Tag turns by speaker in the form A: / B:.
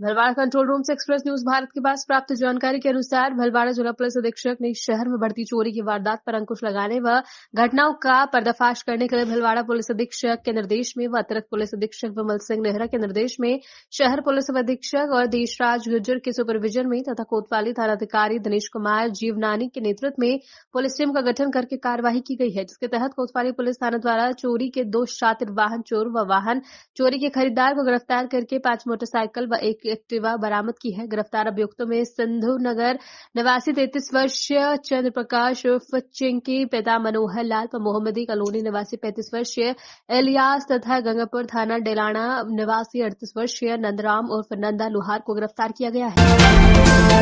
A: भलवाड़ा control room से express news Bharat के पास प्राप्त जानकारी के अनुसार भलवाड़ा जिला पुलिस अधीक्षक ने शहर में बढ़ती चोरी की वारदात पर अंकुश लगाने व घटनाओं का पर्दाफाश करने के लिए भलवाड़ा पुलिस अधीक्षक के निर्देश में व अतिरिक्त पुलिस अधीक्षक विमल सिंह नेहरा के निर्देश में शहर पुलिस अधीक्षक और देशराज गुर्जर के सुपरविजन में तथा कोतवाली थानाधिकारी दिनेश कुमार जीवनानी के नेतृत्व में पुलिस टीम का गठन करके कार्यवाही की गई है, जिसके तहत कोतवाली पुलिस थाना द्वारा चोरी के दो शातिर वाहन, चोर व वाहन, चोरी के खरीदार को गिरफ़्तार करके पाँच मोटरसाइकिल व एक एक्टिवा बरामद की है। गिरफ़्तार अभियुक्तों में सिंधु नगर निवासी तैतीस वर्षीय चंद्र प्रकाश उर्फ़ चिंकी, पिता मनोहर लाल व मोहम्मदी कॉलोनी निवासी पैंतीस वर्षीय इलियास तथा गंगापुर थाना डेलाना निवासी अड़तीस वर्षीय नंदराम उर्फ़ नंदा लोहार को गिरफ़्तार किया गया है।